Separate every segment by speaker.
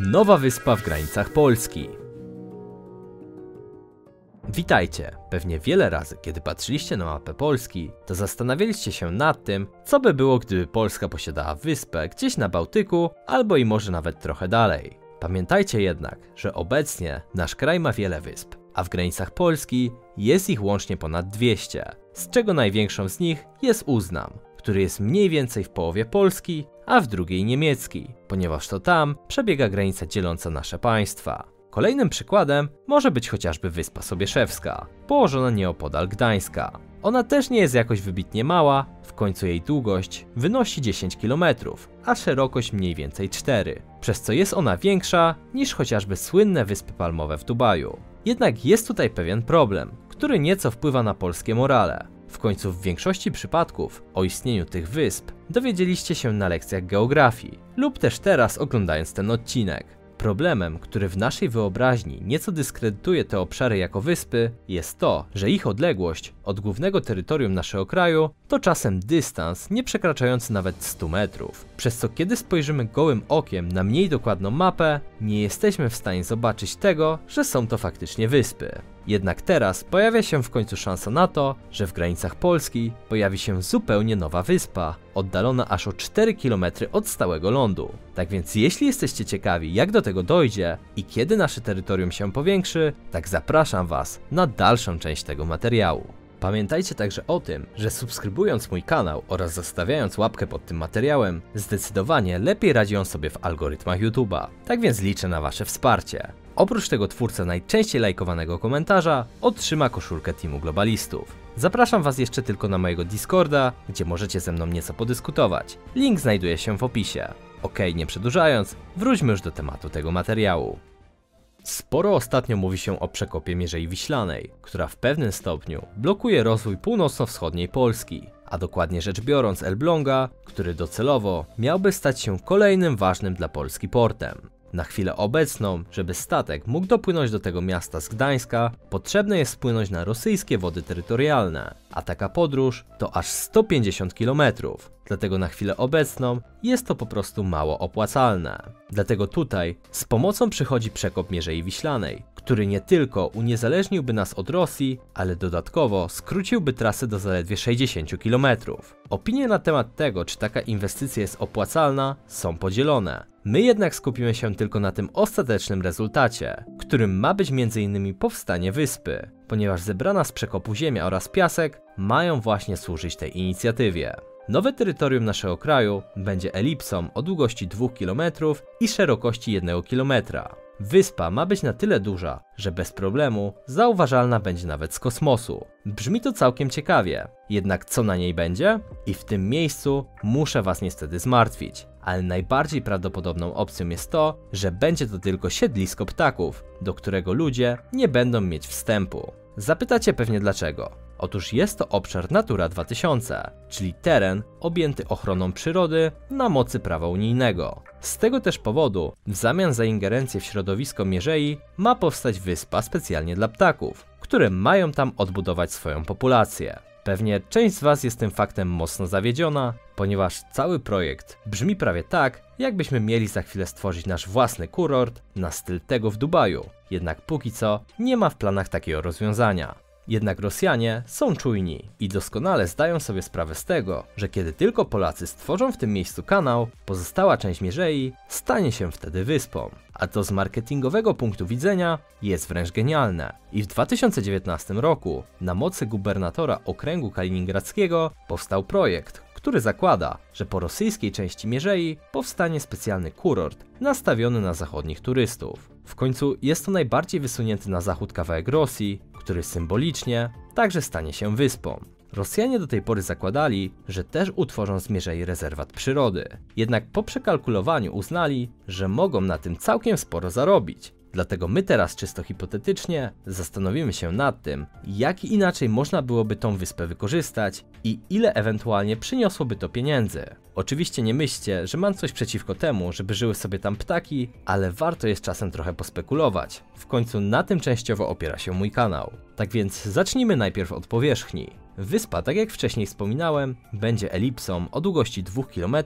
Speaker 1: Nowa wyspa w granicach Polski. Witajcie! Pewnie wiele razy, kiedy patrzyliście na mapę Polski, to zastanawialiście się nad tym, co by było, gdyby Polska posiadała wyspę gdzieś na Bałtyku, albo i może nawet trochę dalej. Pamiętajcie jednak, że obecnie nasz kraj ma wiele wysp, a w granicach Polski jest ich łącznie ponad 200, z czego największą z nich jest Uznam, który jest mniej więcej w połowie Polski, a w drugiej niemiecki, ponieważ to tam przebiega granica dzieląca nasze państwa. Kolejnym przykładem może być chociażby Wyspa Sobieszewska, położona nieopodal Gdańska. Ona też nie jest jakoś wybitnie mała, w końcu jej długość wynosi 10 km, a szerokość mniej więcej 4, przez co jest ona większa niż chociażby słynne Wyspy Palmowe w Dubaju. Jednak jest tutaj pewien problem, który nieco wpływa na polskie morale. W końcu w większości przypadków o istnieniu tych wysp dowiedzieliście się na lekcjach geografii lub też teraz oglądając ten odcinek. Problemem, który w naszej wyobraźni nieco dyskredytuje te obszary jako wyspy, jest to, że ich odległość od głównego terytorium naszego kraju to czasem dystans nie przekraczający nawet 100 metrów, przez co kiedy spojrzymy gołym okiem na mniej dokładną mapę, nie jesteśmy w stanie zobaczyć tego, że są to faktycznie wyspy. Jednak teraz pojawia się w końcu szansa na to, że w granicach Polski pojawi się zupełnie nowa wyspa, oddalona aż o 4 km od stałego lądu. Tak więc jeśli jesteście ciekawi jak do tego dojdzie i kiedy nasze terytorium się powiększy, tak zapraszam Was na dalszą część tego materiału. Pamiętajcie także o tym, że subskrybując mój kanał oraz zostawiając łapkę pod tym materiałem, zdecydowanie lepiej radzi on sobie w algorytmach YouTube'a. Tak więc liczę na Wasze wsparcie. Oprócz tego twórca najczęściej lajkowanego komentarza otrzyma koszulkę Teamu Globalistów. Zapraszam Was jeszcze tylko na mojego Discorda, gdzie możecie ze mną nieco podyskutować. Link znajduje się w opisie. Ok, nie przedłużając, wróćmy już do tematu tego materiału. Sporo ostatnio mówi się o przekopie Mierzei Wiślanej, która w pewnym stopniu blokuje rozwój północno-wschodniej Polski, a dokładnie rzecz biorąc Elbląga, który docelowo miałby stać się kolejnym ważnym dla Polski portem. Na chwilę obecną, żeby statek mógł dopłynąć do tego miasta z Gdańska, potrzebne jest spłynąć na rosyjskie wody terytorialne, a taka podróż to aż 150 km. Dlatego na chwilę obecną jest to po prostu mało opłacalne. Dlatego tutaj z pomocą przychodzi przekop Mierzei Wiślanej, który nie tylko uniezależniłby nas od Rosji, ale dodatkowo skróciłby trasę do zaledwie 60 km. Opinie na temat tego, czy taka inwestycja jest opłacalna, są podzielone. My jednak skupimy się tylko na tym ostatecznym rezultacie, którym ma być m.in. powstanie wyspy, ponieważ zebrana z przekopu ziemia oraz piasek mają właśnie służyć tej inicjatywie. Nowe terytorium naszego kraju będzie elipsą o długości 2 km i szerokości 1 km. Wyspa ma być na tyle duża, że bez problemu zauważalna będzie nawet z kosmosu. Brzmi to całkiem ciekawie, jednak co na niej będzie? I w tym miejscu muszę Was niestety zmartwić, ale najbardziej prawdopodobną opcją jest to, że będzie to tylko siedlisko ptaków, do którego ludzie nie będą mieć wstępu. Zapytacie pewnie dlaczego. Otóż jest to obszar Natura 2000, czyli teren objęty ochroną przyrody na mocy prawa unijnego. Z tego też powodu, w zamian za ingerencję w środowisko Mierzei, ma powstać wyspa specjalnie dla ptaków, które mają tam odbudować swoją populację. Pewnie część z Was jest tym faktem mocno zawiedziona, ponieważ cały projekt brzmi prawie tak, jakbyśmy mieli za chwilę stworzyć nasz własny kurort na styl tego w Dubaju. Jednak póki co nie ma w planach takiego rozwiązania. Jednak Rosjanie są czujni i doskonale zdają sobie sprawę z tego, że kiedy tylko Polacy stworzą w tym miejscu kanał, pozostała część Mierzei stanie się wtedy wyspą. A to z marketingowego punktu widzenia jest wręcz genialne. I w 2019 roku na mocy gubernatora okręgu kaliningradzkiego powstał projekt, który zakłada, że po rosyjskiej części Mierzei powstanie specjalny kurort nastawiony na zachodnich turystów. W końcu jest to najbardziej wysunięty na zachód kawałek Rosji, który symbolicznie także stanie się wyspą. Rosjanie do tej pory zakładali, że też utworzą z Mierzei rezerwat przyrody. Jednak po przekalkulowaniu uznali, że mogą na tym całkiem sporo zarobić. Dlatego my teraz czysto hipotetycznie zastanowimy się nad tym, jak inaczej można byłoby tą wyspę wykorzystać i ile ewentualnie przyniosłoby to pieniędzy. Oczywiście nie myślcie, że mam coś przeciwko temu, żeby żyły sobie tam ptaki, ale warto jest czasem trochę pospekulować. W końcu na tym częściowo opiera się mój kanał. Tak więc zacznijmy najpierw od powierzchni. Wyspa, tak jak wcześniej wspominałem, będzie elipsą o długości 2 km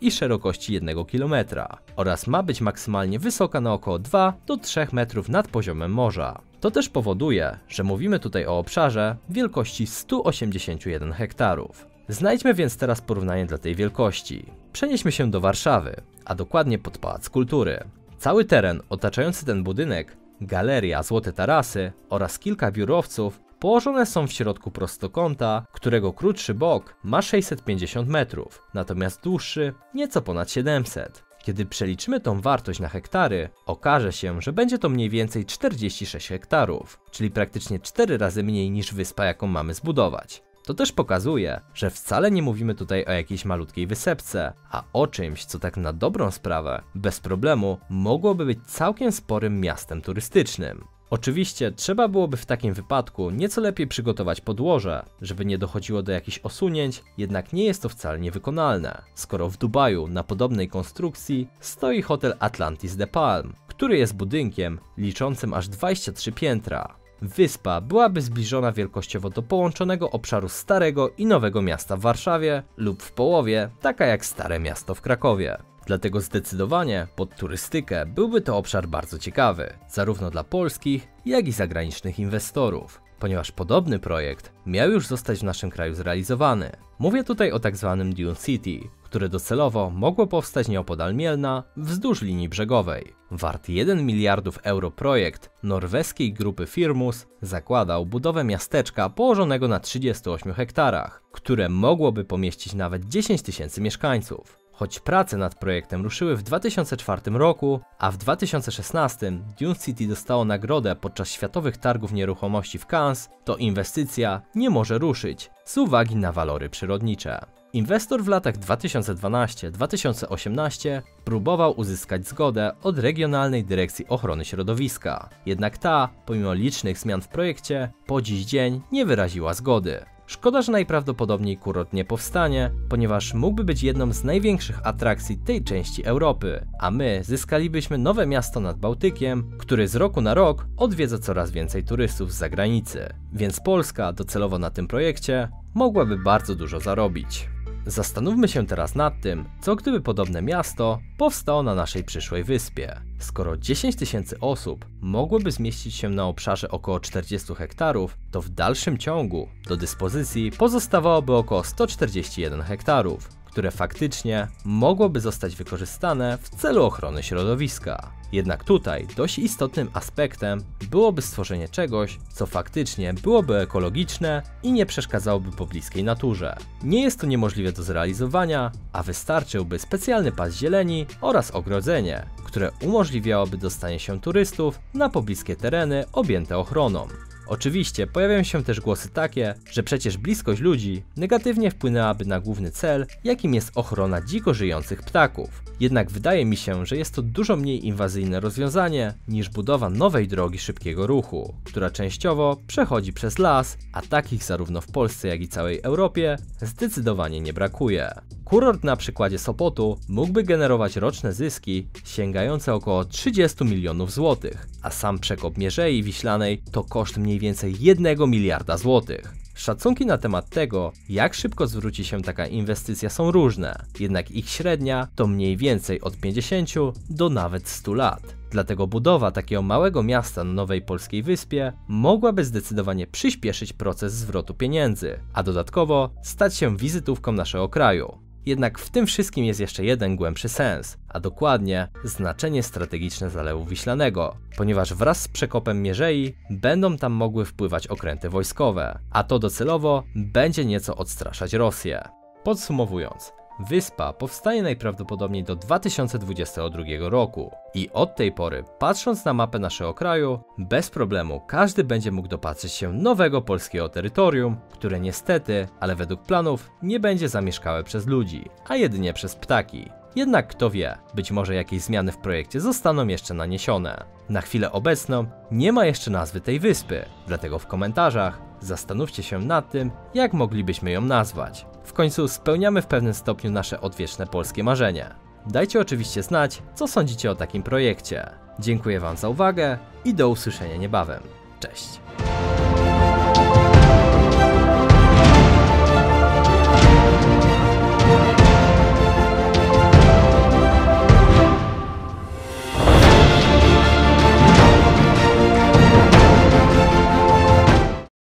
Speaker 1: i szerokości 1 km oraz ma być maksymalnie wysoka na około 2 do 3 metrów nad poziomem morza. To też powoduje, że mówimy tutaj o obszarze wielkości 181 hektarów. Znajdźmy więc teraz porównanie dla tej wielkości. Przenieśmy się do Warszawy, a dokładnie pod Pałac Kultury. Cały teren otaczający ten budynek, galeria, złote tarasy oraz kilka biurowców położone są w środku prostokąta, którego krótszy bok ma 650 metrów, natomiast dłuższy nieco ponad 700. Kiedy przeliczymy tą wartość na hektary, okaże się, że będzie to mniej więcej 46 hektarów, czyli praktycznie 4 razy mniej niż wyspa, jaką mamy zbudować. To też pokazuje, że wcale nie mówimy tutaj o jakiejś malutkiej wysepce, a o czymś, co tak na dobrą sprawę, bez problemu, mogłoby być całkiem sporym miastem turystycznym. Oczywiście trzeba byłoby w takim wypadku nieco lepiej przygotować podłoże, żeby nie dochodziło do jakichś osunięć, jednak nie jest to wcale niewykonalne, skoro w Dubaju na podobnej konstrukcji stoi hotel Atlantis de Palm, który jest budynkiem liczącym aż 23 piętra. Wyspa byłaby zbliżona wielkościowo do połączonego obszaru Starego i Nowego Miasta w Warszawie lub w połowie taka jak Stare Miasto w Krakowie. Dlatego zdecydowanie pod turystykę byłby to obszar bardzo ciekawy, zarówno dla polskich, jak i zagranicznych inwestorów, ponieważ podobny projekt miał już zostać w naszym kraju zrealizowany. Mówię tutaj o tak zwanym Dune City, które docelowo mogło powstać nieopodal Mielna wzdłuż linii brzegowej. Wart 1 miliardów euro projekt norweskiej grupy Firmus zakładał budowę miasteczka położonego na 38 hektarach, które mogłoby pomieścić nawet 10 tysięcy mieszkańców. Choć prace nad projektem ruszyły w 2004 roku, a w 2016 Dune City dostało nagrodę podczas Światowych Targów Nieruchomości w Cannes, to inwestycja nie może ruszyć z uwagi na walory przyrodnicze. Inwestor w latach 2012-2018 próbował uzyskać zgodę od Regionalnej Dyrekcji Ochrony Środowiska, jednak ta, pomimo licznych zmian w projekcie, po dziś dzień nie wyraziła zgody. Szkoda, że najprawdopodobniej kurort nie powstanie, ponieważ mógłby być jedną z największych atrakcji tej części Europy, a my zyskalibyśmy nowe miasto nad Bałtykiem, które z roku na rok odwiedza coraz więcej turystów z zagranicy. Więc Polska docelowo na tym projekcie mogłaby bardzo dużo zarobić. Zastanówmy się teraz nad tym, co gdyby podobne miasto powstało na naszej przyszłej wyspie. Skoro 10 tysięcy osób mogłyby zmieścić się na obszarze około 40 hektarów, to w dalszym ciągu do dyspozycji pozostawałoby około 141 hektarów, które faktycznie mogłoby zostać wykorzystane w celu ochrony środowiska. Jednak tutaj dość istotnym aspektem byłoby stworzenie czegoś, co faktycznie byłoby ekologiczne i nie przeszkadzałoby pobliskiej naturze. Nie jest to niemożliwe do zrealizowania, a wystarczyłby specjalny pas zieleni oraz ogrodzenie, które umożliwiałoby dostanie się turystów na pobliskie tereny objęte ochroną. Oczywiście pojawiają się też głosy takie, że przecież bliskość ludzi negatywnie wpłynęłaby na główny cel, jakim jest ochrona dziko żyjących ptaków. Jednak wydaje mi się, że jest to dużo mniej inwazyjne rozwiązanie niż budowa nowej drogi szybkiego ruchu, która częściowo przechodzi przez las, a takich zarówno w Polsce jak i całej Europie zdecydowanie nie brakuje. Kurort na przykładzie Sopotu mógłby generować roczne zyski sięgające około 30 milionów złotych, a sam przekop Mierzei Wiślanej to koszt mniej więcej 1 miliarda złotych. Szacunki na temat tego, jak szybko zwróci się taka inwestycja są różne, jednak ich średnia to mniej więcej od 50 do nawet 100 lat. Dlatego budowa takiego małego miasta na nowej polskiej wyspie mogłaby zdecydowanie przyspieszyć proces zwrotu pieniędzy, a dodatkowo stać się wizytówką naszego kraju. Jednak w tym wszystkim jest jeszcze jeden głębszy sens, a dokładnie znaczenie strategiczne Zalewu Wiślanego, ponieważ wraz z przekopem Mierzei będą tam mogły wpływać okręty wojskowe, a to docelowo będzie nieco odstraszać Rosję. Podsumowując, Wyspa powstanie najprawdopodobniej do 2022 roku i od tej pory, patrząc na mapę naszego kraju, bez problemu każdy będzie mógł dopatrzeć się nowego polskiego terytorium, które niestety, ale według planów, nie będzie zamieszkałe przez ludzi, a jedynie przez ptaki. Jednak kto wie, być może jakieś zmiany w projekcie zostaną jeszcze naniesione. Na chwilę obecną nie ma jeszcze nazwy tej wyspy, dlatego w komentarzach zastanówcie się nad tym, jak moglibyśmy ją nazwać. W końcu spełniamy w pewnym stopniu nasze odwieczne polskie marzenie. Dajcie oczywiście znać, co sądzicie o takim projekcie. Dziękuję Wam za uwagę i do usłyszenia niebawem. Cześć!